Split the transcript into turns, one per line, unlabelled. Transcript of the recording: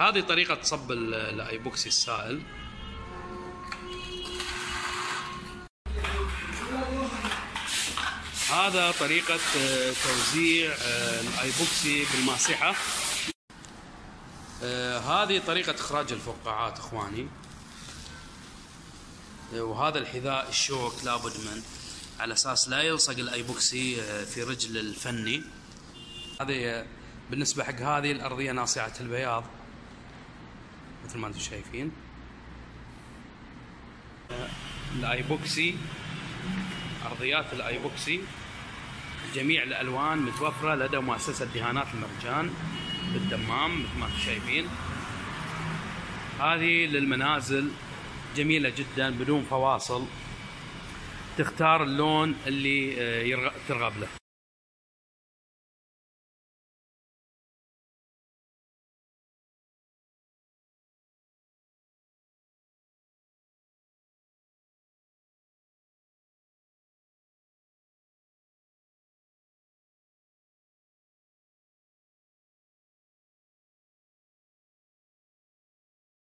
هذه طريقة صب ال- الإيبوكسي السائل. هذا طريقة آه، توزيع آه، الإيبوكسي بالماسحة. آه، هذه طريقة إخراج الفقاعات إخواني. وهذا الحذاء الشوك لابد من على أساس لا يلصق الإيبوكسي في رجل الفني. هذه بالنسبة حق هذه الأرضية ناصعة البياض. مثل ما أنتم شايفين. الآيبوكسي ارضيات الآيبوكسي جميع الألوان متوفرة لدى مؤسسة دهانات المرجان بالدمام مثل ما أنتم شايفين. هذه للمنازل جميلة جدا بدون فواصل. تختار اللون اللي ترغب له.